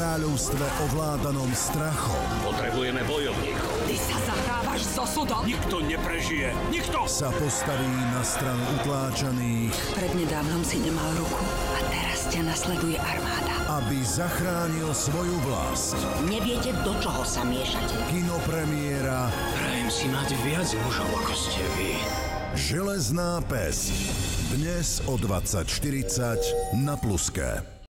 kráľovstve ovládanom strachom potrebujeme bojovníkov. Ty sa zahrávaš so sudom? Nikto neprežije. Nikto! Sa postaví na stranu utláčaných. Prednedávnom si nemal ruku a teraz ťa nasleduje armáda. Aby zachránil svoju vlast. Neviete, do čoho sa miešate. Kinopremiéra. Prajem si mať viac mužov, ako ste vy. Železná pes. Dnes o 20.40 na Pluske.